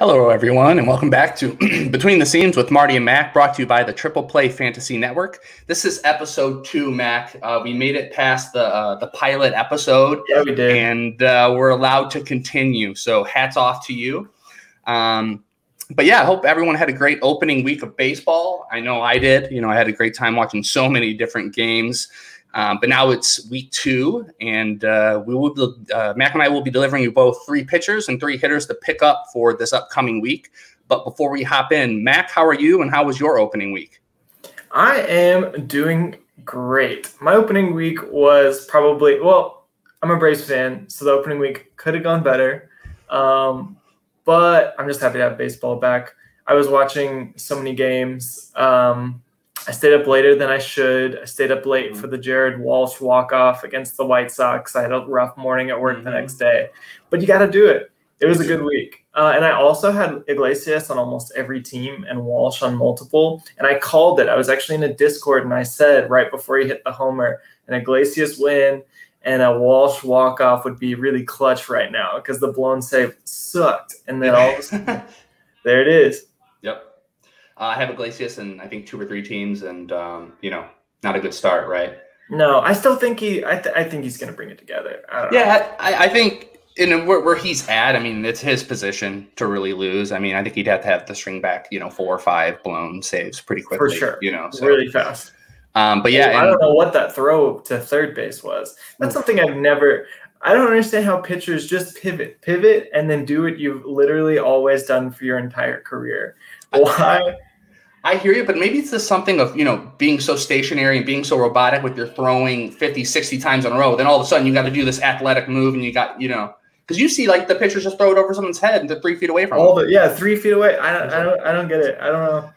Hello, everyone, and welcome back to Between the Seams with Marty and Mack, brought to you by the Triple Play Fantasy Network. This is episode two, Mack. Uh, we made it past the uh, the pilot episode, Yeah, we did. and uh, we're allowed to continue. So, hats off to you. Um, but yeah, I hope everyone had a great opening week of baseball. I know I did. You know, I had a great time watching so many different games. Um, but now it's week two, and uh, we will. Be, uh, Mack and I will be delivering you both three pitchers and three hitters to pick up for this upcoming week. But before we hop in, Mack, how are you, and how was your opening week? I am doing great. My opening week was probably well. I'm a Braves fan, so the opening week could have gone better. Um, but I'm just happy to have baseball back. I was watching so many games. Um, I stayed up later than I should. I stayed up late for the Jared Walsh walk off against the White Sox. I had a rough morning at work the Mhm. next day, but you got to do it. It was a good week. Uh, and I also had Iglesias on almost every team and Walsh on multiple. And I called it. I was actually in a Discord and I said right before he hit the homer, an Iglesias win and a Walsh walk off would be really clutch right now because the blown save sucked. And then all of a sudden, there it is. Uh, I have Iglesias and I think two or three teams, and um, you know, not a good start, right? No, I still think he. I, th- I think he's going to bring it together. I don't know. Yeah, I, I think in where, where he's at, I mean, it's his position to really lose. I mean, I think he'd have to have the string back, you know, four or five blown saves pretty quickly. For sure. You know, so, really fast. um, but yeah, I don't know what that throw to third base was. That's something I've never. I don't understand how pitchers just pivot, pivot, and then do what you've literally always done for your entire career. Why? I hear you, but maybe it's just something of, you know, being so stationary and being so robotic with your throwing 50, 60 times in a row. Then all of a sudden you got to do this athletic move and you got, you know, because you see like the pitchers just throw it over someone's head and they're three feet away from All the yeah, three feet away. I don't. I don't. I don't get it. I don't know.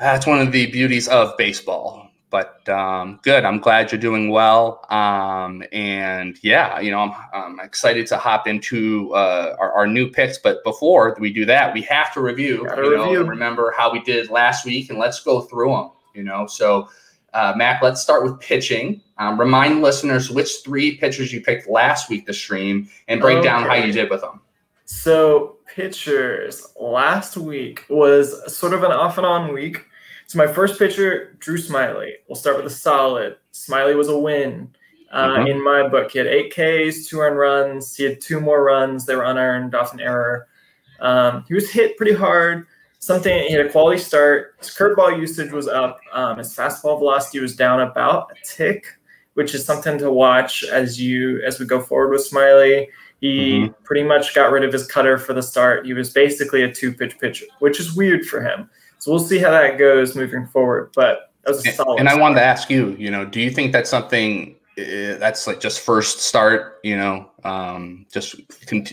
That's one of the beauties of baseball. But um, good. I'm glad you're doing well. Um, and yeah, you know, I'm, I'm excited to hop into uh, our, our new picks. But before we do that, we have to review. You know, review. and remember how we did last week, and let's go through them. You know, so uh, Mack, let's start with pitching. Um, remind listeners which three pitchers you picked last week to stream, and break down how you did with them. So pitchers last week was sort of an off and on week. So my first pitcher, Drew Smyly. We'll start with a solid. Smyly was a win uh, Mhm. in my book. He had eight Ks, two earned runs. He had two more runs. They were unearned off an error. Um, he was hit pretty hard. Something he had a quality start. His curveball usage was up. Um, his fastball velocity was down about a tick, which is something to watch as you as we go forward with Smyly. He pretty much got rid of his cutter for the start. He was basically a two pitch pitcher, which is weird for him. So we'll see how that goes moving forward. But that was a And, solid. and I wanted to ask you, you know, do you think that's something uh, that's like just first start, you know, um, just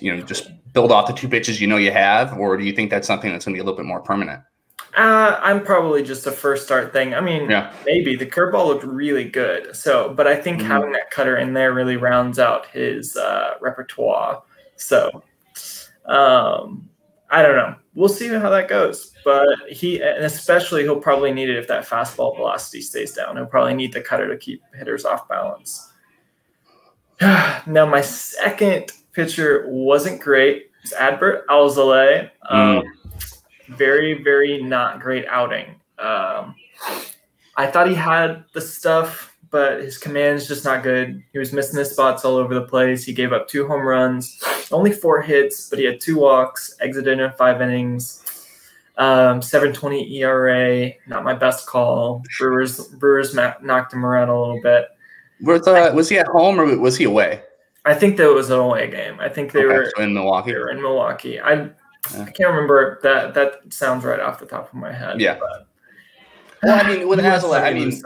you know, just build off the two pitches you know you have, or do you think that's something that's going to be a little bit more permanent? Uh, I'm probably just a first start thing. I mean, Yeah. maybe the curveball looked really good. So, but I think Mhm. having that cutter in there really rounds out his uh, repertoire. So, um, I don't know. We'll see how that goes. But he, and especially, he'll probably need it if that fastball velocity stays down. He'll probably need the cutter to keep hitters off balance. now, my second pitcher wasn't great. It's Adbert Alzolay. Um, Very, very not great outing. Um, I thought he had the stuff, but his command's just not good. He was missing his spots all over the place. He gave up two home runs, only four hits, but he had two walks, exited in five innings. Um, 720 ERA, not my best call. Brewers Brewers knocked him around a little bit. Was, uh, was he at home or was he away? I think that was an away game. I think they Okay, were so in Milwaukee. they were in Milwaukee. I Yeah. I can't remember that. That sounds right off the top of my head. Yeah. but- Well, I mean, with Alzolay, I mean,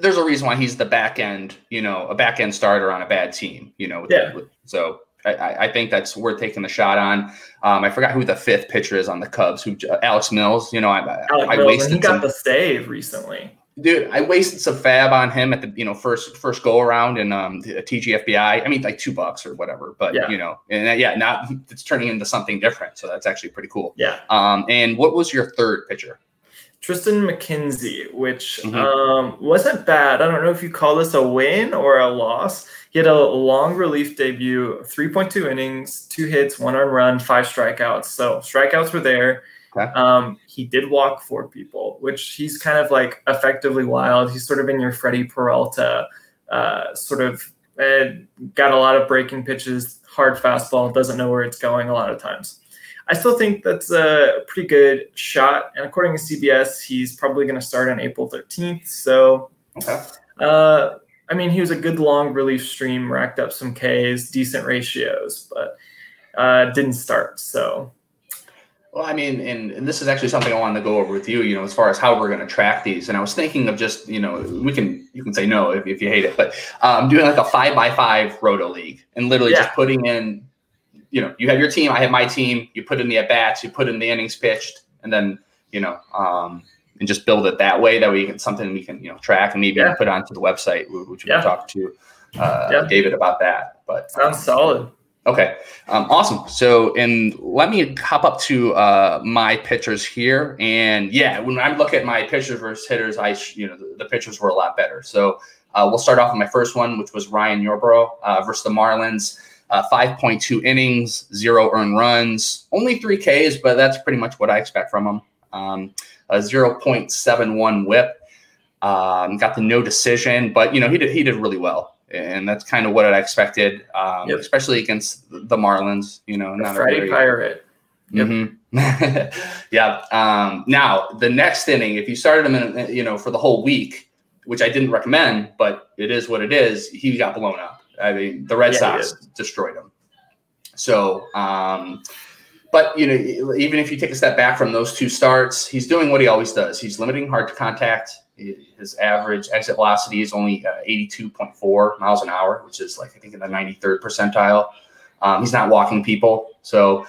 there's a reason why he's the back end, you know, a back end starter on a bad team, you know. with- Yeah. with- so I- I, think that's worth taking the shot on. Um, I forgot who the fifth pitcher is on the Cubs. Who Alec Mills? You know, I, I, Alec I Mills, wasted he got some, the save recently. dude. I wasted some FAAB on him at the you know first first go around in um the TGFBI. I mean, like two bucks or whatever, but Yeah. you know, and uh, yeah, not it's turning into something different. So that's actually pretty cool. Yeah. Um, and what was your third pitcher? Triston McKenzie, which mm-hmm. um, wasn't bad. I don't know if you call this a win or a loss. He had a long relief debut, 3.2 innings, two hits, one on run, five strikeouts. So strikeouts were there. Okay. Um, he did walk four people, which he's kind of like effectively wild. He's sort of in your Freddie Peralta, uh, sort of uh, got a lot of breaking pitches, hard fastball, doesn't know where it's going a lot of times. I still think that's a pretty good shot. And according to CBS, he's probably going to start on April 13th. So, okay. uh, I mean, he was a good long relief stream, racked up some Ks, decent ratios, but uh, didn't start. So, well, I mean, and, and this is actually something I wanted to go over with you, you know, as far as how we're going to track these. And I was thinking of just, you know, we can, you can say no if, if you hate it, but um, doing like a five by five roto league and literally yeah. just putting in you know, you have your team, I have my team. You put in the at bats, you put in the innings pitched, and then you know, um, and just build it that way. That way, you can something we can you know track and maybe yeah. put onto the website, which we yeah. can talk to uh, yeah. David about that. But sounds um, solid. Okay, um, awesome. So, and let me hop up to uh, my pitchers here, and yeah, when I look at my pitchers versus hitters, I you know the, the pitchers were a lot better. So uh, we'll start off with my first one, which was Ryan Yarbrough uh, versus the Marlins. Uh, 5.2 innings, zero earned runs, only three Ks, but that's pretty much what I expect from him. Um, a 0.71 WHIP. Um, got the no decision, but you know he did he did really well, and that's kind of what I expected, um, yep. especially against the Marlins. You know, not Friday a very, Pirate. Yep. Mm-hmm. yeah. Um, now the next inning, if you started him in, you know, for the whole week, which I didn't recommend, but it is what it is. He got blown up. I mean, the Red yeah, Sox destroyed him. So, um, but you know, even if you take a step back from those two starts, he's doing what he always does. He's limiting hard to contact. His average exit velocity is only uh, 82.4 miles an hour, which is like I think in the 93rd percentile. Um, he's not walking people. So,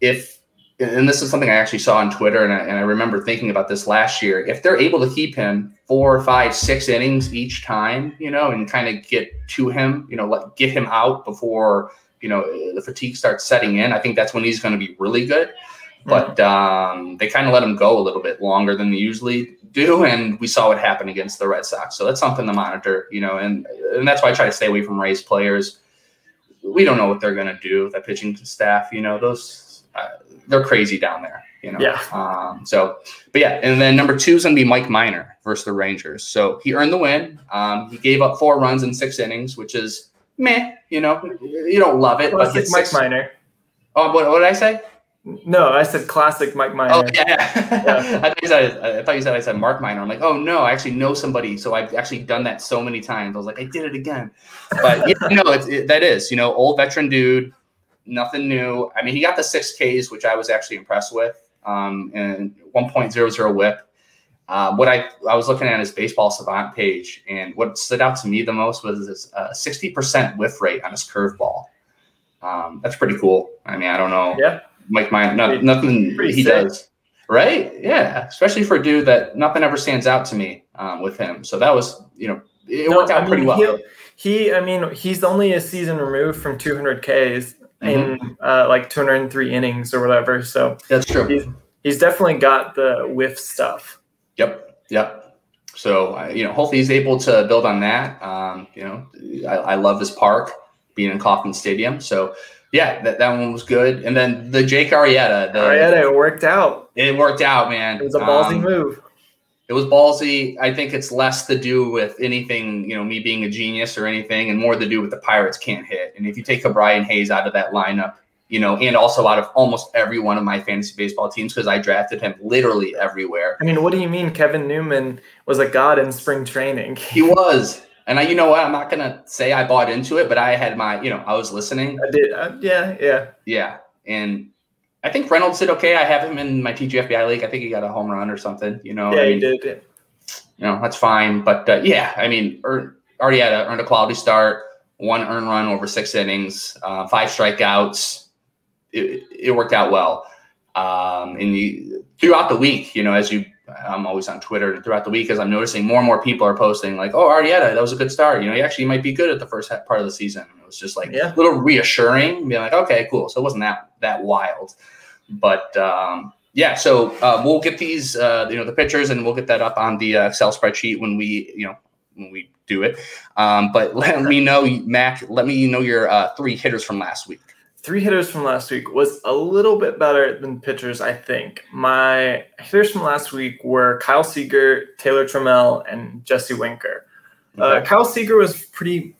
if and this is something I actually saw on Twitter, and I, and I remember thinking about this last year. If they're able to keep him four, five, six innings each time, you know, and kind of get to him, you know, let get him out before you know the fatigue starts setting in, I think that's when he's going to be really good. Mm-hmm. But um, they kind of let him go a little bit longer than they usually do, and we saw what happened against the Red Sox. So that's something to monitor, you know, and and that's why I try to stay away from Rays players. We don't know what they're going to do. That pitching staff, you know, those uh, they're crazy down there. You know. Yeah. Um, so, but yeah, and then number two is going to be Mike Minor versus the Rangers. So he earned the win. Um, he gave up four runs in six innings, which is meh. You know, you don't love it. Classic but Mike six, Minor. Oh, what, what did I say? No, I said classic Mike Minor. Oh yeah, yeah. I, thought you said, I thought you said I said Mark Minor. I'm like, oh no, I actually know somebody, so I've actually done that so many times. I was like, I did it again. But yeah, no, it's, it, that is, you know, old veteran dude nothing new. I mean, he got the six Ks, which I was actually impressed with, um, and 1.00 whip. Uh, what I I was looking at his baseball savant page, and what stood out to me the most was his uh, 60% whiff rate on his curveball. Um, that's pretty cool. I mean, I don't know. Yeah. Mike, my no, nothing pretty he sick. does. Right? Yeah. Especially for a dude that nothing ever stands out to me um, with him. So that was, you know, it no, worked out I mean, pretty well. He, I mean, he's only a season removed from 200 Ks mm-hmm. in uh, like 203 innings or whatever. So that's true. He's, he's definitely got the whiff stuff. Yep. Yep. So you know, hopefully he's able to build on that. Um, you know, I, I love this park being in Kauffman Stadium. So yeah, that, that one was good. And then the Jake Arrieta. The, Arrieta, it worked out. It worked out, man. It was a ballsy um, move it was ballsy. I think it's less to do with anything, you know, me being a genius or anything, and more to do with the Pirates can't hit. And if you take Ke'Bryan Hayes out of that lineup, you know, and also out of almost every one of my fantasy baseball teams because I drafted him literally everywhere. I mean, what do you mean Kevin Newman was a god in spring training? he was. And I, you know what? I'm not gonna say I bought into it, but I had my, you know, I was listening. I did. Uh, yeah, yeah, yeah. And I think Reynolds did okay. I have him in my TGFBI league. I think he got a home run or something. You know, yeah, I mean, he did. Yeah. You know, that's fine. But uh, yeah, I mean, er, already had a, earned a quality start, one earned run over six innings, uh, five strikeouts. It, it, worked out well. Um, and the, throughout the week, you know, as you, I'm always on Twitter. And throughout the week, as I'm noticing, more and more people are posting like, "Oh, Arrieta, that was a good start. You know, he actually might be good at the first part of the season." It was just like yeah. a little reassuring, being like, "Okay, cool." So it wasn't that that wild. But um, yeah, so uh, we'll get these, uh, you know, the pictures, and we'll get that up on the uh, Excel spreadsheet when we, you know, when we do it. Um, but let me know, Mack. Let me know your uh, three hitters from last week. Three hitters from last week was a little bit better than pitchers, I think. My hitters from last week were Kyle Seager, Taylor Trammell, and Jesse Winker. Uh, okay. Kyle Seager was pretty.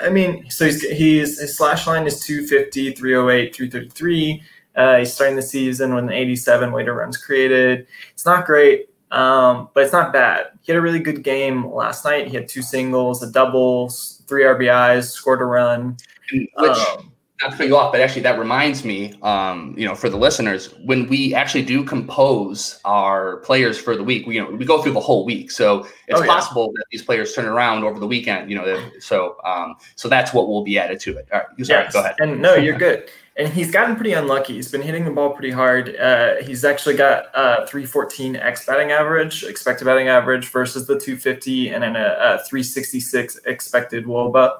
I mean, so he's, he's his slash line is 250, 308, 333. Uh, he's starting the season with an 87 weighted runs created. It's not great, um, but it's not bad. He had a really good game last night. He had two singles, a double, three RBIs, scored a run. Which, um, not to cut you off, but actually that reminds me, um, you know, for the listeners, when we actually do compose our players for the week, we you know we go through the whole week, so it's oh, yeah. possible that these players turn around over the weekend. You know, so um, so that's what will be added to it. All right, sorry, yes. go ahead. And no, you're good. And he's gotten pretty unlucky. He's been hitting the ball pretty hard. Uh, he's actually got uh, 314 x batting average, expected batting average versus the 250, and then a, a 366 expected WOBA.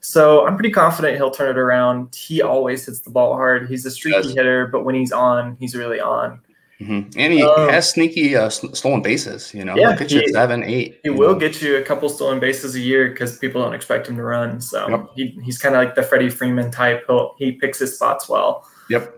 So I'm pretty confident he'll turn it around. He always hits the ball hard. He's a streaky hitter, but when he's on, he's really on. Mm-hmm. And he um, has sneaky uh, stolen bases. You know, yeah, get you seven, eight. He will know. get you a couple stolen bases a year because people don't expect him to run. So yep. he, he's kind of like the Freddie Freeman type. He'll, he picks his spots well. Yep.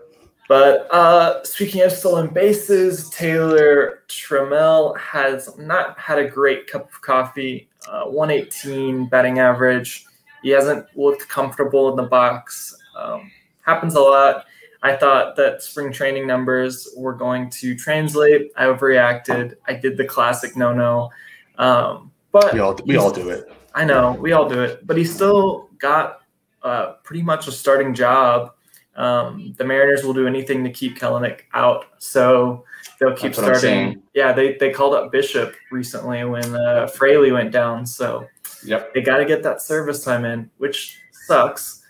But uh, speaking of stolen bases, Taylor Trammell has not had a great cup of coffee. Uh, 118 batting average. He hasn't looked comfortable in the box. Um, happens a lot. I thought that spring training numbers were going to translate. I overreacted. I did the classic no no. Um, but we all we all do it. I know we all do it. But he still got uh, pretty much a starting job. Um, the Mariners will do anything to keep Kelenic out, so they'll keep starting. Yeah, they they called up Bishop recently when uh, Fraley went down, so Yep. They got to get that service time in, which sucks,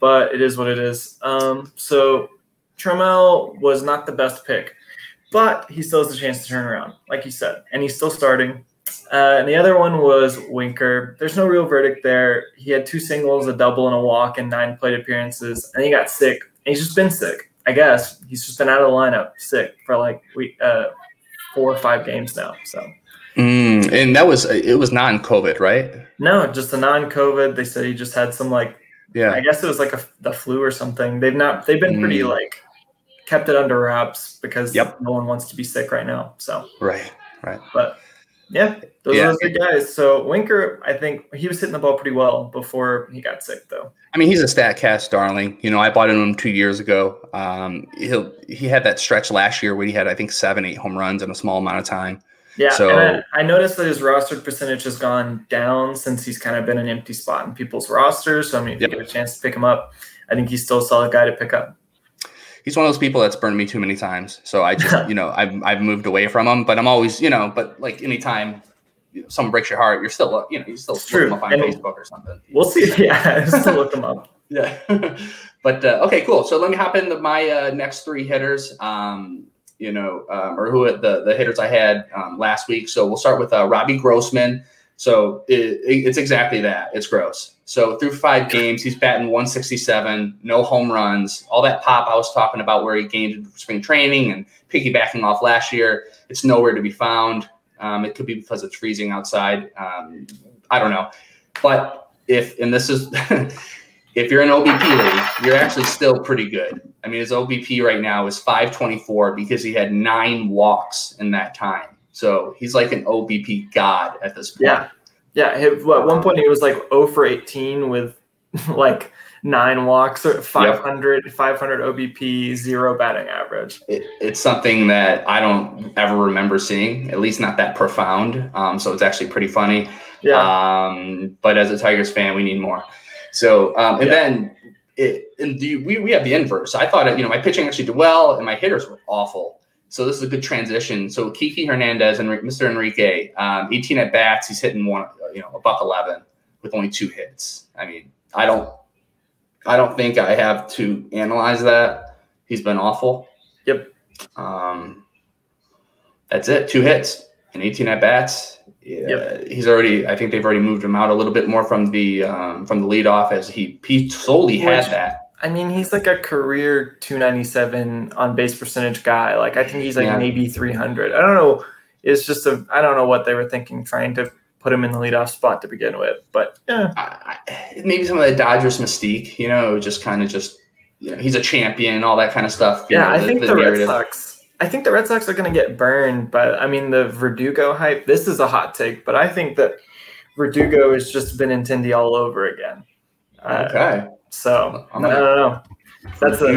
but it is what it is. Um, so Trammell was not the best pick, but he still has a chance to turn around, like you said, and he's still starting. Uh, and the other one was Winker. There's no real verdict there. He had two singles, a double, and a walk, and nine plate appearances, and he got sick. And he's just been sick, I guess. He's just been out of the lineup, sick for like we uh, four or five games now. So Mm, and that was it was non-COVID, right? No, just a non-COVID. They said he just had some like yeah. I guess it was like a the flu or something. They've not they've been pretty mm. like kept it under wraps because yep. no one wants to be sick right now. So right, right. But yeah, those yeah. are those good guys. So Winker, I think he was hitting the ball pretty well before he got sick, though. I mean, he's a Statcast darling. You know, I bought him two years ago. Um, he he had that stretch last year where he had I think seven, eight home runs in a small amount of time. Yeah, so I, I, noticed that his roster percentage has gone down since he's kind of been an empty spot in people's rosters. So I mean, if yep. you get a chance to pick him up, I think he's still a solid guy to pick up. He's one of those people that's burned me too many times. So I just, you know, I've I've moved away from him. But I'm always, you know, but like anytime someone breaks your heart, you're still, you know, you still look him up on and Facebook or something. We'll see. Yeah, still look him up. Yeah. but uh, okay, cool. So let me hop into my uh, next three hitters. Um, you know, um, or who the the hitters I had um, last week. So we'll start with uh, Robbie Grossman. So it, it, it's exactly that. It's gross. So through five games, he's batting 167, no home runs. All that pop I was talking about, where he gained spring training and piggybacking off last year, it's nowhere to be found. Um, it could be because it's freezing outside. Um, I don't know, but if and this is if you're an OBP league, you're actually still pretty good. I mean, his OBP right now is 524 because he had nine walks in that time. So he's like an OBP god at this point. Yeah. Yeah. At one point, he was like 0 for 18 with like nine walks or 500, yep. 500 OBP, zero batting average. It, it's something that I don't ever remember seeing, at least not that profound. Um, so it's actually pretty funny. Yeah. Um, but as a Tigers fan, we need more. So, um, and yeah. then it, and the, we, we have the inverse. I thought, you know, my pitching actually did well and my hitters were awful. So this is a good transition. So Kiki Hernandez and Mr. Enrique, um, 18 at bats, he's hitting one, you know, a buck 11 with only two hits. I mean, I don't, I don't think I have to analyze that. He's been awful. Yep. Um, that's it. Two hits and 18 at bats yep. he's already. I think they've already moved him out a little bit more from the um, from the leadoff as he he solely had that. I mean, he's like a career 297 on base percentage guy. Like I think he's like Yeah. maybe 300. I don't know. It's just a I don't know what they were thinking trying to put him in the leadoff spot to begin with. But yeah, I, I, maybe some of the Dodgers mystique, you know, just kind of just, you know, he's a champion, all that kind of stuff. yeah, know, I think the, Red narrative. Sox. I think the Red Sox are going to get burned. But I mean, the Verdugo hype. This is a hot take, but I think that Verdugo has just been Benintendi all over again. Uh, Okay. So I'm I gonna- don't know. That's a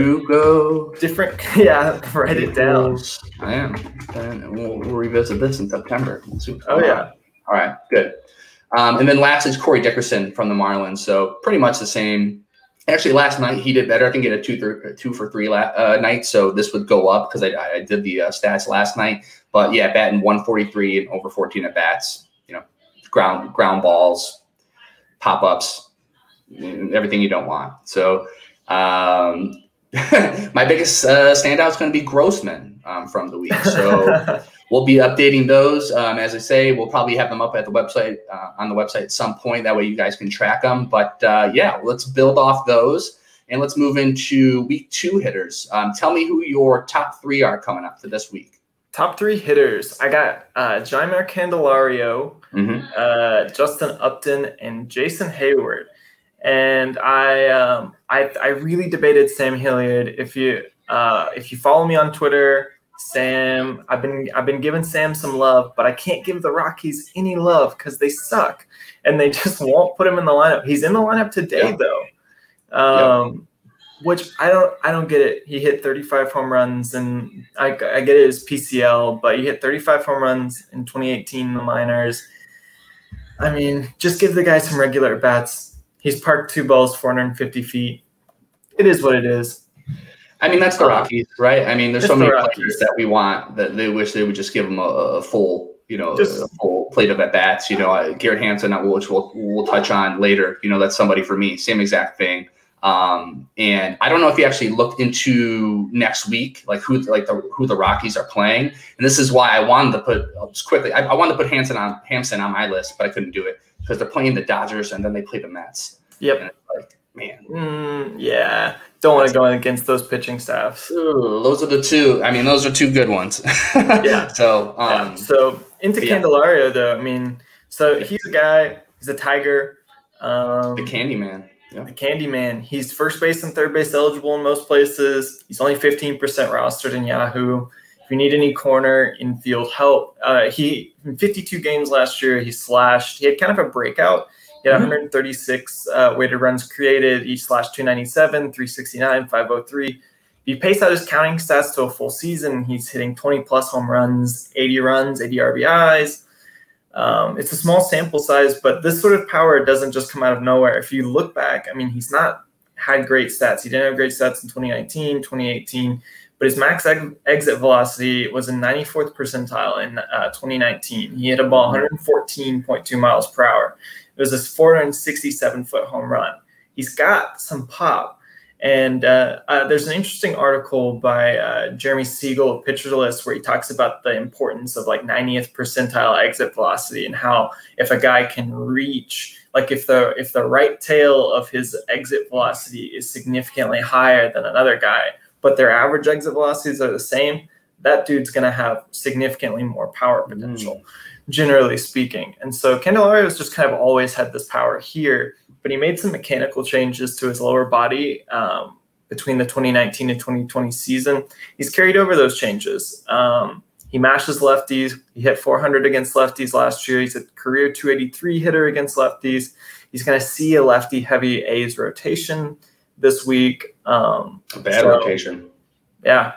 different. Yeah, write it down. I am. And we'll, we'll revisit this in September. We'll Oh going yeah. All right, good. Um, and then last is Corey Dickerson from the Marlins. So pretty much the same. Actually, last night he did better. I think he had a two, two for three la- uh, night. So this would go up because I, I did the uh, stats last night. But yeah, batting 143 and over 14 at bats. You know, ground ground balls, pop ups, everything you don't want. So um, my biggest uh, standout is going to be Grossman um, from the week. So we'll be updating those. Um, as I say, we'll probably have them up at the website uh, on the website at some point. That way you guys can track them. But uh, yeah, let's build off those and let's move into week two hitters. Um, tell me who your top three are coming up for this week. Top three hitters. I got uh, Jeimer Candelario, Mm-hmm. uh, Justin Upton, and Jason Heyward. And I, um, I, I really debated Sam Hilliard. If you, uh, if you follow me on Twitter, Sam, I've been, I've been giving Sam some love, but I can't give the Rockies any love because they suck, and they just won't put him in the lineup. He's in the lineup today Yeah. though. Um, which I don't I don't get it. He hit 35 home runs and I, I get it as PCL, but he hit 35 home runs in 2018 in the minors. I mean, just give the guy some regular at bats. He's parked two balls 450 feet. It is what it is. I mean, that's the Rockies, right? I mean, there's so It's the many Rockies. players that we want that they wish they would just give them a, a full, you know, Just- a full plate of at bats. You know, uh, Garrett Hampson, uh, which we'll we'll touch on later. You know, that's somebody for me. Same exact thing. Um, and I don't know if you actually looked into next week, like who like the who the Rockies are playing. And this is why I wanted to put just quickly. I, I wanted to put Hampson on Hampson on my list, but I couldn't do it because they're playing the Dodgers and then they play the Mets. Yep. And it's like, man, Mm, yeah. Don't want to go against those pitching staffs. Ooh, those are the two. I mean, those are two good ones. Yeah. So, Yeah. um, So into yeah. Candelario though, I mean, so he's a guy, he's a tiger. Um, the Candyman. Yeah. the Candyman. He's first base and third base eligible in most places. He's only 15% rostered in Yahoo. If you need any corner infield help, uh, he in 52 games last year, he slashed. He had kind of a breakout. He had Mhm. 136 uh, weighted runs created. He slash 297, 369, 503. If you pace out his counting stats to a full season, he's hitting 20 plus home runs, 80 runs, 80 RBIs. Um, it's a small sample size, but this sort of power doesn't just come out of nowhere. If you look back, I mean, he's not had great stats. He didn't have great stats in 2019, 2018, but his max ex- exit velocity was in 94th percentile in uh, 2019. He hit a ball 114.2 miles per hour. It was a 467 foot home run. He's got some pop. And uh, uh, there's an interesting article by uh, Jeremy Siegel of Pitcher List where he talks about the importance of like 90th percentile exit velocity and how if a guy can reach like if the if the right tail of his exit velocity is significantly higher than another guy, but their average exit velocities are the same, that dude's going to have significantly more power potential, generally speaking. And so Candelario's just kind of always had this power here but he made some mechanical changes to his lower body um, between the 2019 and 2020 season. He's carried over those changes. Um, he mashes lefties. He hit 400 against lefties last year. He's a career 283 hitter against lefties. He's going to see a lefty heavy A's rotation this week. Um, A bad So- rotation. yeah.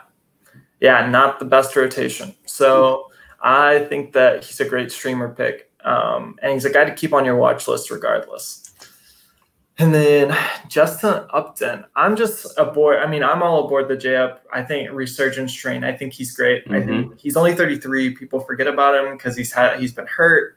Yeah, not the best rotation. So I think that he's a great streamer pick. Um, and he's a guy to keep on your watch list regardless. And then Justin Upton. I'm just aboard. I mean, I'm all aboard the J Up. I think resurgence train. I think he's great. I think he's only 33. People forget about him because he's had he's been hurt.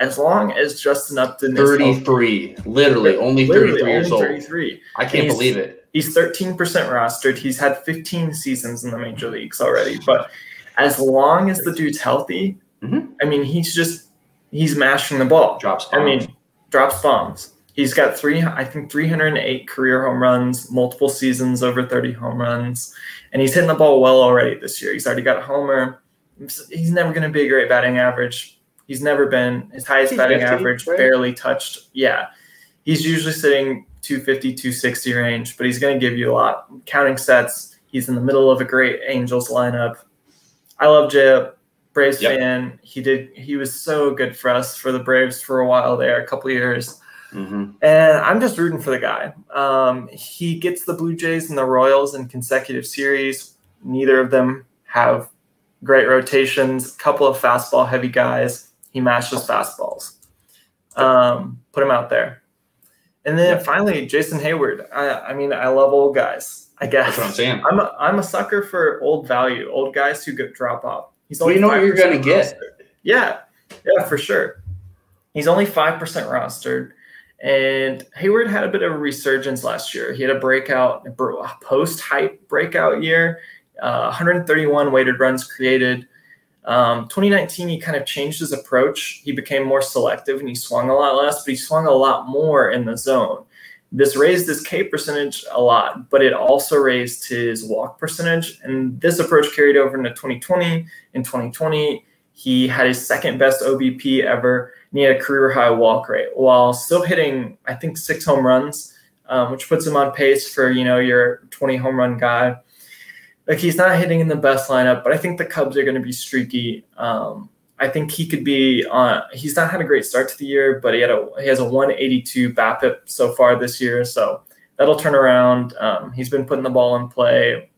As long as Justin Upton is healthy- 33. Literally, only literally 33 years only old. 33. I can't believe it. He's 13% rostered. He's had 15 seasons in the major leagues already. But as long as the dude's healthy, Mhm. I mean, he's just he's mashing the ball. Drops. I mean, drops bombs. He's got three, I think, 308 career home runs, multiple seasons over 30 home runs, and he's hitting the ball well already this year. He's already got a homer. He's never going to be a great batting average. He's never been his highest he's batting 50, average, right? barely touched. Yeah, he's usually sitting 250, 260 range, but he's going to give you a lot. Counting sets, he's in the middle of a great Angels lineup. I love Jay, Braves yep. fan. He did. He was so good for us for the Braves for a while there, a couple years. Mm-hmm. And I'm just rooting for the guy. Um, he gets the Blue Jays and the Royals in consecutive series. Neither of them have great rotations. A couple of fastball heavy guys. He mashes fastballs. Um, put him out there. And then yeah. finally, Jason Heyward. I, I, mean, I love old guys. I guess that's what I'm saying. I'm a, I'm a sucker for old value, old guys who get drop off. He's only well, you know what you're going to get. Yeah, yeah, for sure. He's only five percent rostered. And Heyward had a bit of a resurgence last year. He had a breakout, post hype breakout year, uh, 131 weighted runs created. Um, 2019, he kind of changed his approach. He became more selective and he swung a lot less, but he swung a lot more in the zone. This raised his K percentage a lot, but it also raised his walk percentage. And this approach carried over into 2020. In 2020, he had his second best OBP ever and he had a career high walk rate while still hitting, I think, six home runs, um, which puts him on pace for you know your 20 home run guy. Like he's not hitting in the best lineup, but I think the Cubs are going to be streaky. Um, I think he could be on. He's not had a great start to the year, but he had a he has a 182 BABIP so far this year, so that'll turn around. Um, he's been putting the ball in play.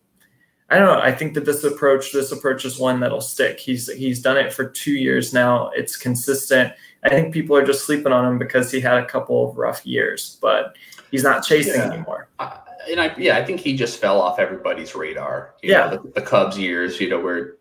I don't know. I think that this approach, this approach is one that'll stick. He's he's done it for two years now. It's consistent. I think people are just sleeping on him because he had a couple of rough years, but he's not chasing yeah. anymore. Uh, and I, yeah, I think he just fell off everybody's radar. You yeah, know, the, the, Cubs years, you know, where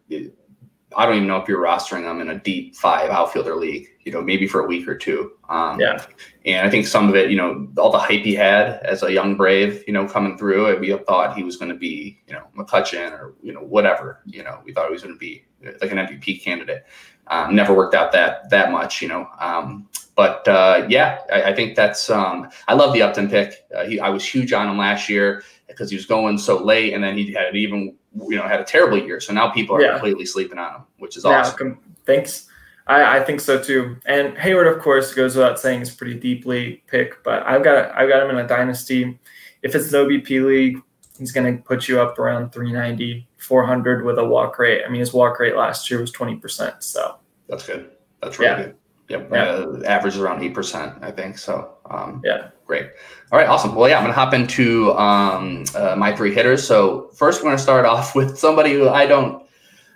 I don't even know if you're rostering them in a deep five outfielder league. You know, maybe for a week or two. Um, yeah, and I think some of it, you know, all the hype he had as a young Brave, you know, coming through, we thought he was going to be, you know, McCutchen or you know whatever. You know, we thought he was going to be like an MVP candidate. Um, never worked out that that much, you know. Um, but uh, yeah, I, I, think that's. Um, I love the Upton pick. Uh, he, I was huge on him last year because he was going so late, and then he had even you know had a terrible year. So now people are yeah. completely sleeping on him, which is awesome. Yeah, thanks. I, I think so too. And Heyward, of course, goes without saying is pretty deeply pick, but I've got I've got him in a dynasty. If it's an OBP league, he's going to put you up around 390, 400 with a walk rate. I mean, his walk rate last year was 20%. So that's good. That's really yeah. good. Yep. Yeah. Uh, average is around 8%, I think. So, um, yeah. Great. All right. Awesome. Well, yeah, I'm going to hop into um, uh, my three hitters. So, first, we're going to start off with somebody who I don't,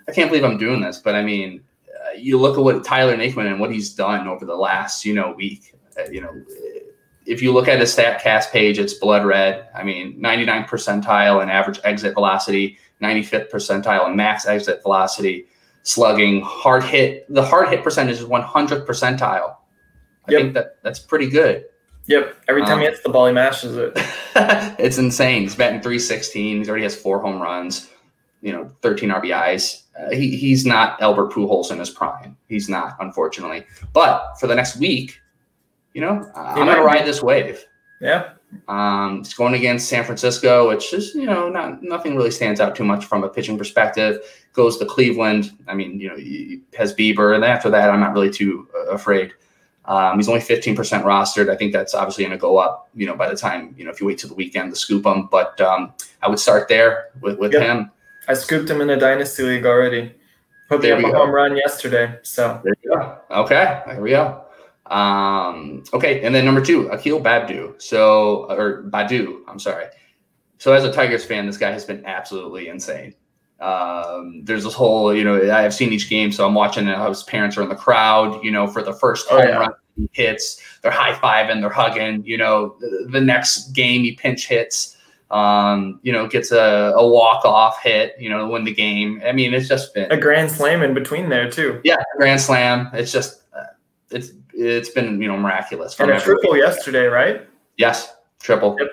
I can't believe I'm doing this, but I mean, uh, you look at what Tyler Naquin and what he's done over the last, you know, week, uh, you know, if you look at his StatCast page, it's blood red. I mean, 99 percentile in average exit velocity, 95th percentile in max exit velocity, slugging, hard hit. The hard hit percentage is 100 percentile. I yep. think that that's pretty good. Yep. Every time um, he hits the ball, he mashes it. it's insane. He's batting 316. He already has four home runs, you know, 13 RBIs. Uh, he, he's not Albert Pujols in his prime. He's not, unfortunately. But for the next week, you know, I'm going to ride this wave. Yeah. Um, it's going against San Francisco, which is, you know, not nothing really stands out too much from a pitching perspective. Goes to Cleveland. I mean, you know, he has Bieber, and after that, I'm not really too uh, afraid. Um, he's only 15% rostered. I think that's obviously going to go up, you know, by the time, you know, if you wait till the weekend to scoop him. But um, I would start there with, with yep. him. I scooped him in a dynasty league already. Hope he had a home run yesterday. So there you go. Okay, there we go. Um, okay, and then number two, Akil Babdu. So, or Baddoo, I'm sorry. So, as a Tigers fan, this guy has been absolutely insane. Um, there's this whole, you know, I've seen each game, so I'm watching how his parents are in the crowd, you know, for the first oh, home oh, yeah. run he hits, they're high fiving, they're hugging, you know, the, the next game he pinch hits, um, you know, gets a, a walk off hit, you know, win the game. I mean, it's just been a grand slam in between there, too. Yeah, grand slam. It's just, uh, it's it's been you know miraculous. and a triple yesterday, right? Yes, triple. Yep.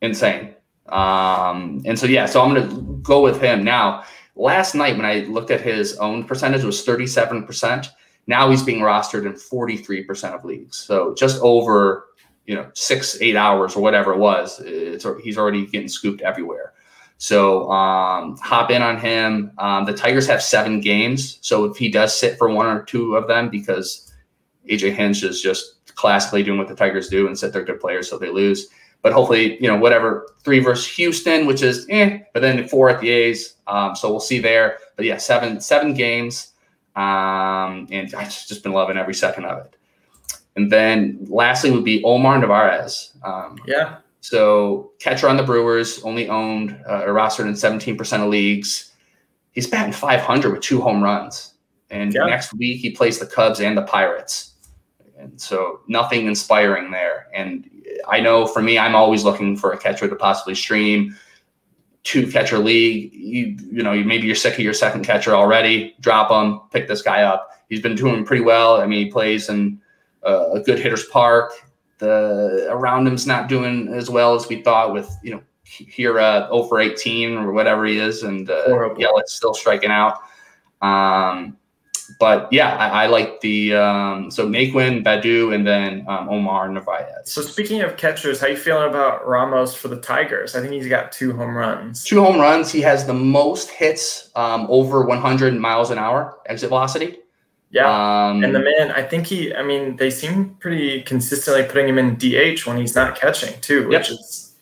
Insane. Um, and so yeah, so I'm gonna go with him now. Last night when I looked at his own percentage was 37%. Now he's being rostered in 43% of leagues. So just over you know six eight hours or whatever it was. It's he's already getting scooped everywhere. So um, hop in on him. Um, the Tigers have seven games, so if he does sit for one or two of them, because AJ Hinch is just classically doing what the Tigers do and sit their good players so they lose. But hopefully, you know, whatever three versus Houston, which is eh, but then four at the A's. Um, so we'll see there. But yeah, seven seven games, um, and I've just been loving every second of it. And then lastly would be Omar Narvaez. Um, yeah. So catcher on the Brewers, only owned uh, or rostered in 17% of leagues. He's batting 500 with two home runs. And yeah. next week he plays the Cubs and the Pirates. And so nothing inspiring there. And I know for me, I'm always looking for a catcher to possibly stream two catcher league. You, you know, maybe you're sick of your second catcher already. Drop him, pick this guy up. He's been doing pretty well. I mean, he plays in uh, a good hitter's park. The around him's not doing as well as we thought with, you know, here uh 0 for 18 or whatever he is, and uh, Yelich's still striking out. Um, but yeah, I, I like the um, so Naquin, Baddoo, and then um, Omar Narvaez. So speaking of catchers, how you feeling about Ramos for the Tigers? I think he's got two home runs. Two home runs. He has the most hits um, over 100 miles an hour exit velocity. Yeah, um, and the man, I think he. I mean, they seem pretty consistently putting him in DH when he's not catching too, which yep. is.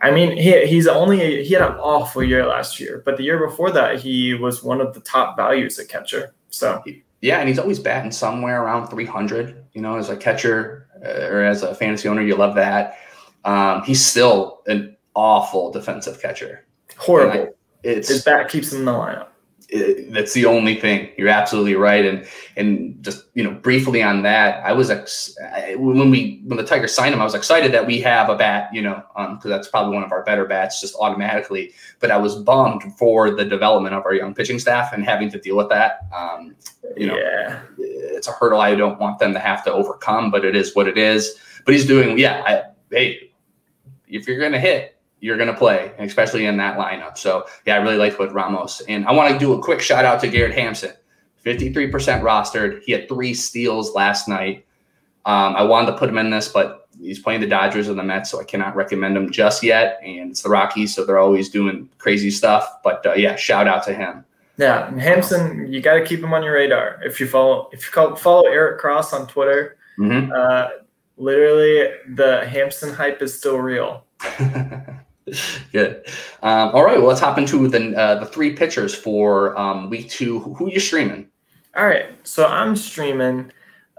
I mean, he, he's only he had an awful year last year, but the year before that, he was one of the top values at catcher. So yeah, and he's always batting somewhere around 300. You know, as a catcher uh, or as a fantasy owner, you love that. Um, he's still an awful defensive catcher. Horrible. I, it's his bat keeps him in the lineup it, that's the only thing. You're absolutely right. And and just you know briefly on that, I was ex- when we when the Tigers signed him, I was excited that we have a bat. You know, because um, that's probably one of our better bats just automatically. But I was bummed for the development of our young pitching staff and having to deal with that. Um, you know, yeah. it's a hurdle I don't want them to have to overcome, but it is what it is. But he's doing, yeah. I, hey, if you're gonna hit, you're going to play, especially in that lineup. So, yeah, I really liked what Ramos. And I want to do a quick shout out to Garrett Hampson, 53% rostered. He had three steals last night. Um, I wanted to put him in this, but he's playing the Dodgers and the Mets, so I cannot recommend him just yet. And it's the Rockies, so they're always doing crazy stuff. But uh, yeah, shout out to him. Yeah, and Hampson, you got to keep him on your radar. If you follow, if you call, follow Eric Cross on Twitter, mm-hmm. uh, literally the Hampson hype is still real. Good. Um, all right. Well, let's hop into the uh, the three pitchers for um, week two. Who, who are you streaming? All right. So I'm streaming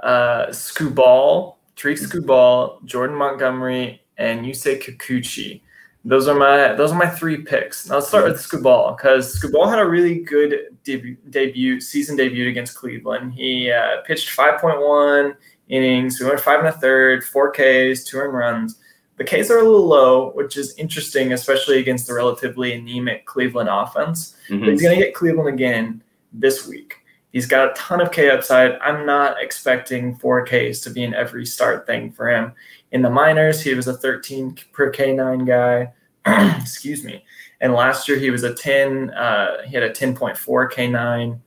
uh, Skubal, Tarik Skubal, Jordan Montgomery, and Yusei Kikuchi. Those are my those are my three picks. Now let's start with Skubal because Skubal had a really good debut, debut season debut against Cleveland. He uh, pitched 5.1 innings. We went five and a third, four Ks, two earned runs. The Ks are a little low, which is interesting, especially against the relatively anemic Cleveland offense. Mm-hmm. But he's going to get Cleveland again this week. He's got a ton of K upside. I'm not expecting 4Ks to be an every start thing for him. In the minors, he was a 13 per K9 guy. Excuse me. And last year he was a 10. Uh, he had a 10.4 K9.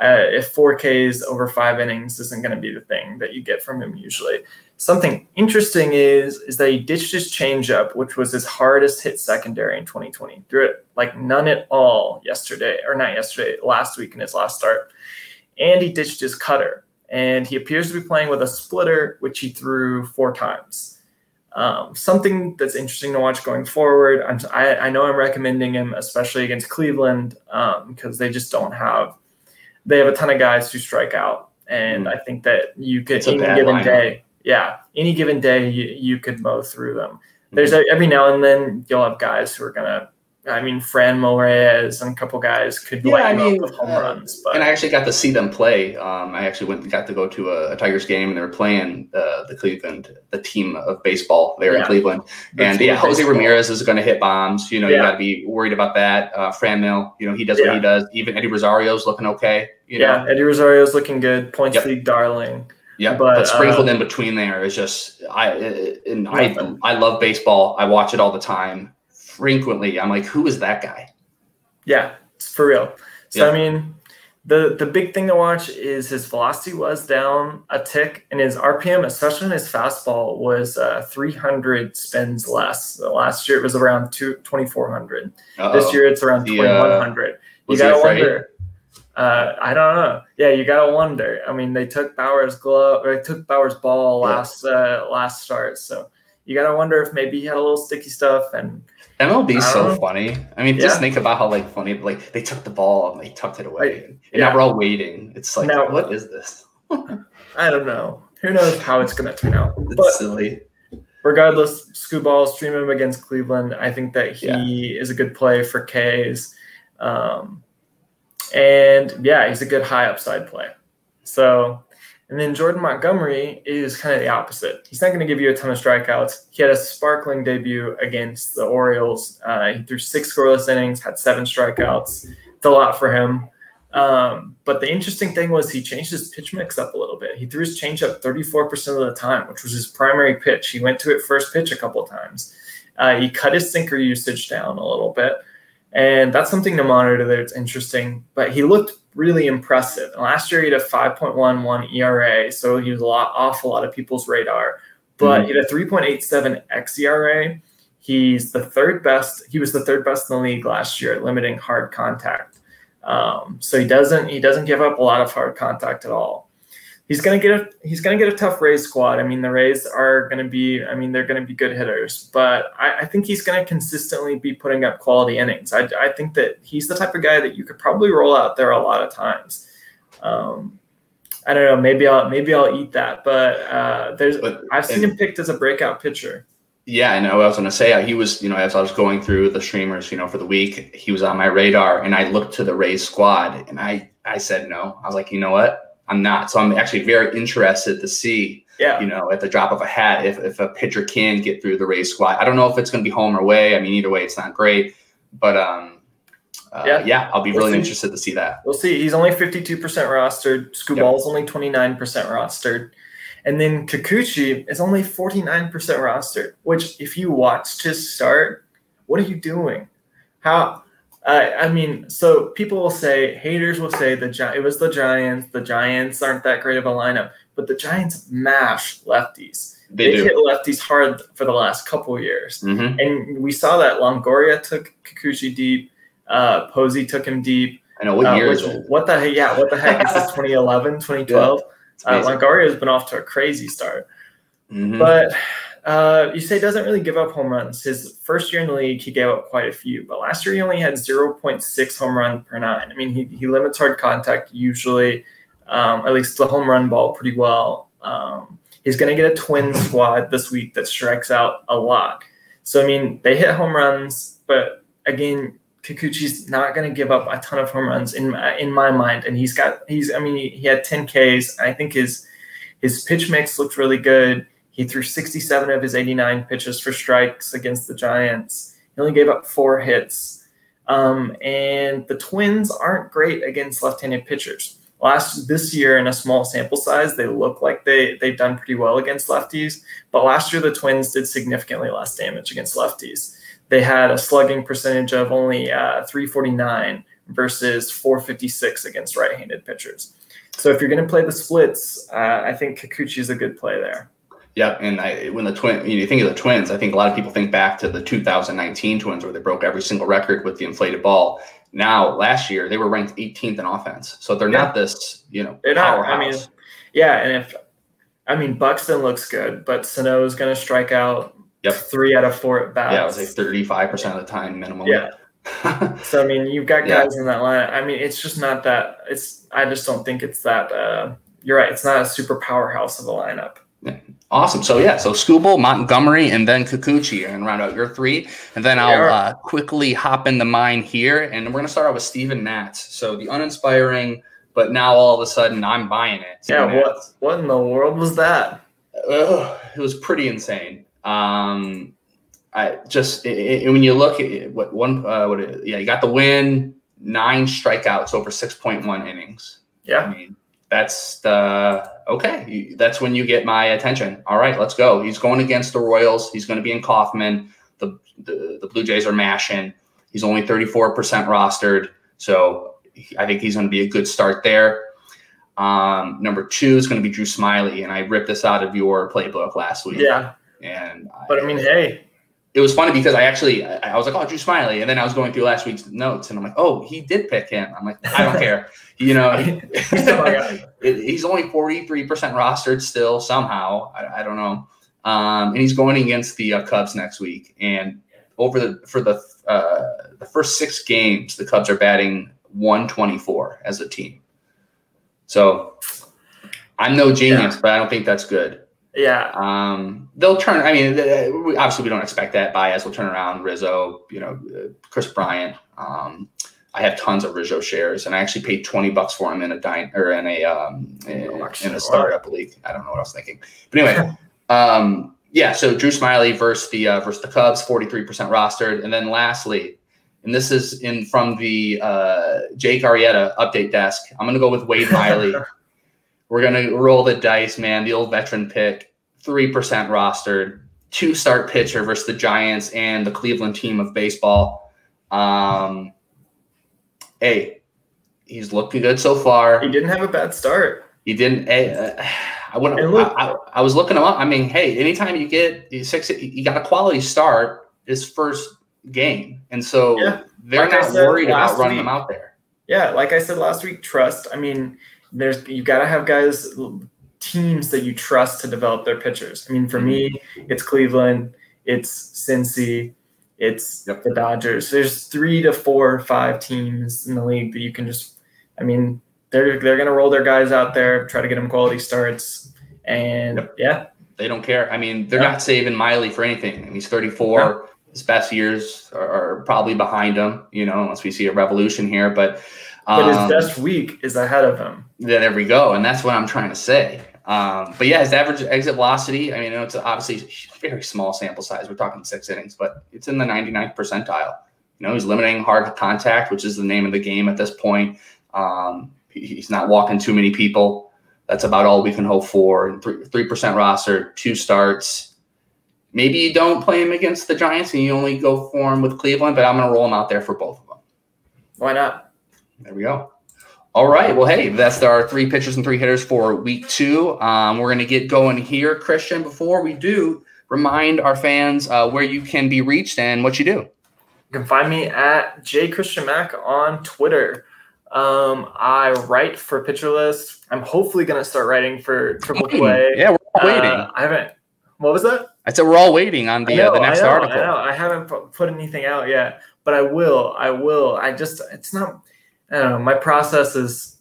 Uh, if 4Ks over five innings isn't going to be the thing that you get from him usually. Something interesting is is that he ditched his changeup, which was his hardest hit secondary in 2020. Threw it like none at all yesterday, or not yesterday, last week in his last start. And he ditched his cutter. And he appears to be playing with a splitter, which he threw four times. Um, something that's interesting to watch going forward. I'm, I, I know I'm recommending him, especially against Cleveland, because um, they just don't have they have a ton of guys who strike out, and mm. I think that you could any given lineup. day, yeah, any given day you, you could mow through them. There's mm-hmm. a, every now and then you'll have guys who are gonna I mean, Fran Reyes and a couple guys could yeah, I mean, with home uh, runs. But. And I actually got to see them play. Um, I actually went got to go to a, a Tigers game, and they were playing uh, the Cleveland, the team of baseball there yeah. in Cleveland. The and yeah, Jose Ramirez is going to hit bombs. You know, yeah. you got to be worried about that. Uh, Franmil, you know, he does what he does. Even Eddie Rosario's looking okay. You know? Yeah, Eddie Rosario's looking good. Points yep. league darling. Yeah, but, but sprinkled um, in between there is just I and I I love baseball. I watch it all the time frequently. I'm like, who is that guy? Yeah, for real. So yeah. I mean, the the big thing to watch is his velocity was down a tick, and his RPM, especially in his fastball, was uh, 300 spins less. Last year it was around two, 2,400. This year it's around 2,100. Uh, you gotta wonder. Uh, I don't know. Yeah, you gotta wonder. I mean, they took Bauer's glove, or they took Bauer's ball last uh, last start, so you gotta wonder if maybe he had a little sticky stuff and MLB is so know. funny. I mean, yeah. just think about how like funny like they took the ball and they tucked it away, and yeah. now we're all waiting. It's like, now, what is this? I don't know. Who knows how it's gonna turn out? It's but silly. Regardless, Skubal stream him against Cleveland. I think that he yeah. is a good play for K's, um, and yeah, he's a good high upside play. So and then Jordan Montgomery is kind of the opposite. He's not going to give you a ton of strikeouts. He had a sparkling debut against the Orioles. Uh, he threw six scoreless innings, had seven strikeouts. It's a lot for him. Um, but the interesting thing was he changed his pitch mix up a little bit. He threw his changeup 34% of the time, which was his primary pitch. He went to it first pitch a couple times. Uh, he cut his sinker usage down a little bit. And that's something to monitor there. It's interesting. But he looked really impressive. And last year he had a 5.11 ERA, so he was a lot off a lot of people's radar. But mm-hmm. he had a 3.87 xERA. He's the third best. He was the third best in the league last year at limiting hard contact. Um, so he doesn't he doesn't give up a lot of hard contact at all he's gonna get a he's gonna get a tough Rays squad. I mean, the Rays are gonna be I mean they're gonna be good hitters, but I, I think he's gonna consistently be putting up quality innings. I, I think that he's the type of guy that you could probably roll out there a lot of times. Um, I don't know. Maybe I'll maybe I'll eat that, but uh, there's but, I've seen him picked as a breakout pitcher. Yeah, and. I was going to say uh, he was, you know, as I was going through the streamers, you know, for the week, he was on my radar, and I looked to the Rays squad, and I I said no. I was like, you know what? I'm not. So I'm actually very interested to see, yeah. you know, at the drop of a hat, if, if a pitcher can get through the Rays squad. I don't know if it's going to be home or away. I mean, either way, it's not great. But um, uh, yeah. yeah, I'll be we'll really see. interested to see that. We'll see. He's only 52% rostered. Skubal's yep. only 29% rostered. And then Kikuchi is only 49% rostered, which if you watch his start, what are you doing? How uh, I mean, so people will say, haters will say the it was the Giants. The Giants aren't that great of a lineup, but the Giants mash lefties. They, they hit lefties hard for the last couple years, mm-hmm. and we saw that Longoria took Kikuchi deep. Uh, Posey took him deep. I know what uh, year which? What the heck? Yeah, what the heck is this? 2011, 2012. Yeah, uh, Longoria has been off to a crazy start, mm-hmm. but uh, you say doesn't really give up home runs. His first year in the league, he gave up quite a few, but last year he only had 0.6 home run per nine. I mean, he, he limits hard contact usually, um, at least the home run ball, pretty well. Um, he's going to get a twin squad this week that strikes out a lot. So, I mean, they hit home runs, but again, Kikuchi's not going to give up a ton of home runs in my, in my mind. And he's got, he's, I mean, he, he had 10 Ks. I think his, his pitch mix looked really good he threw 67 of his 89 pitches for strikes against the Giants. He only gave up four hits. Um, and the Twins aren't great against left-handed pitchers. Last this year, in a small sample size, they look like they they've done pretty well against lefties. But last year, the Twins did significantly less damage against lefties. They had a slugging percentage of only uh, 349 versus 456 against right-handed pitchers. So if you're going to play the splits, uh, I think Kikuchi is a good play there. Yeah, and I, when the twin, you, know, you think of the Twins, I think a lot of people think back to the 2019 Twins where they broke every single record with the inflated ball. Now, last year they were ranked 18th in offense, so they're yeah. not this, you know, they're not. I mean, yeah, and if I mean Buxton looks good, but Sano is going to strike out. Yep. three out of four at bats. Yeah, it was like 35 percent of the time minimum. Yeah. so I mean, you've got guys yeah. in that line. I mean, it's just not that. It's I just don't think it's that. Uh, you're right. It's not a super powerhouse of a lineup. Awesome. So yeah, so Skubal, Montgomery, and then Kikuchi, and round out your three, and then I'll uh, quickly hop into mine here, and we're gonna start out with Steven Matz. So the uninspiring, but now all of a sudden I'm buying it. Steven yeah. What What in the world was that? Ugh, it was pretty insane. Um, I just it, it, when you look at it, what one, uh, what yeah, you got the win, nine strikeouts over six point one innings. Yeah. I mean, that's the okay. That's when you get my attention. All right, let's go. He's going against the Royals. He's going to be in Kauffman. The, the, the Blue Jays are mashing. He's only 34% rostered. So I think he's going to be a good start there. Um, number two is going to be Drew Smyly. and I ripped this out of your playbook last week. Yeah. And but I mean, hey, it was funny because I actually I was like, oh, Drew Smyly, and then I was going through last week's notes, and I'm like, oh, he did pick him. I'm like, I don't care, you know. he's only 43 percent rostered still somehow. I, I don't know, um, and he's going against the uh, Cubs next week, and over the for the uh, the first six games, the Cubs are batting 124 as a team. So I'm no genius, yeah. but I don't think that's good. Yeah. Um, they'll turn. I mean, obviously, we don't expect that. Baez will turn around. Rizzo, you know, Kris Bryant. Um, I have tons of Rizzo shares, and I actually paid twenty bucks for him in a dine or in a um, in, in a startup league. I don't know what I was thinking, but anyway, um, yeah. So Drew Smyly versus the uh, versus the Cubs, forty three percent rostered, and then lastly, and this is in from the uh, Jake Arrieta update desk. I'm going to go with Wade Miley. We're going to roll the dice, man. The old veteran pick, 3% rostered, two start pitcher versus the Giants and the Cleveland team of baseball. Um, hey, he's looking good so far. He didn't have a bad start. He didn't. Hey, uh, I would. I, I, I, was looking him up. I mean, hey, anytime you get six, you got a quality start his first game, and so yeah. they're like not worried about running week, him out there. Yeah, like I said last week, trust. I mean, there's you got to have guys teams that you trust to develop their pitchers. I mean, for me, mm-hmm. it's Cleveland, it's Cincy, it's yep. the Dodgers. There's three to four five teams in the league that you can just. I mean, they're they're gonna roll their guys out there, try to get them quality starts, and yep. yeah, they don't care. I mean, they're not saving Miley for anything. I mean, he's 34. His best years are, are probably behind him, you know, unless we see a revolution here. But but his um, best week is ahead of him. Yeah, there we go, and that's what I'm trying to say. Um, but yeah, his average exit velocity. I mean, it's obviously very small sample size. We're talking six innings, but it's in the 99th percentile. You know, he's limiting hard contact, which is the name of the game at this point. Um, he's not walking too many people. That's about all we can hope for. And Three percent roster, two starts. Maybe you don't play him against the Giants and you only go for him with Cleveland, but I'm going to roll him out there for both of them. Why not? There we go. All right. Well, hey, that's our three pitchers and three hitters for week two. Um, we're going to get going here, Christian. Before we do, remind our fans uh, where you can be reached and what you do. You can find me at J Christian Mack on Twitter. Um, I write for Pitcher List. I'm hopefully going to start writing for Triple Play. Yeah, we're all waiting. Uh, I haven't. What was that? I said we're all waiting on the know, uh, the next I know, article. I know. I haven't put anything out yet, but I will. I will. I just. It's not I don't know. My process is,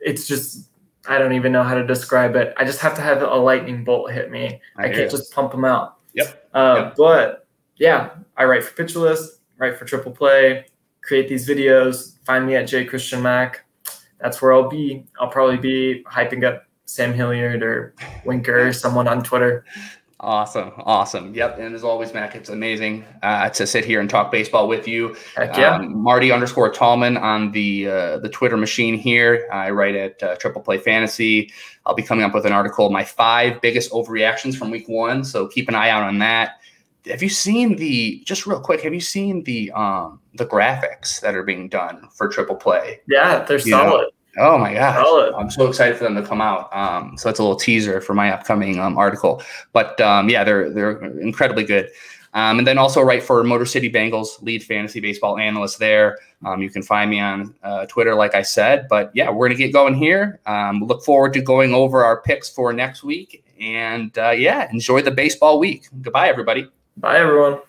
it's just, I don't even know how to describe it. I just have to have a lightning bolt hit me. I, I can't just pump them out. Yep. Uh, yep. But yeah, I write for Pitcher List, write for Triple Play, create these videos. Find me at J Christian Mack. That's where I'll be. I'll probably be hyping up Sam Hilliard or Winker or someone on Twitter. Awesome, awesome. Yep, and as always, Mack, it's amazing uh, to sit here and talk baseball with you. Heck yeah. Um, Marty underscore Tallman on the uh, the Twitter machine here. I write at uh, Triple Play Fantasy. I'll be coming up with an article, my five biggest overreactions from Week One. So keep an eye out on that. Have you seen the just real quick? Have you seen the um the graphics that are being done for Triple Play? Yeah, they're you solid. Know? Oh my gosh. I'm so excited for them to come out. Um, so that's a little teaser for my upcoming um, article. But um, yeah, they're they're incredibly good. Um, and then also write for Motor City Bengals, lead fantasy baseball analyst there. Um, you can find me on uh, Twitter, like I said. But yeah, we're gonna get going here. Um, look forward to going over our picks for next week. And uh, yeah, enjoy the baseball week. Goodbye, everybody. Bye, everyone.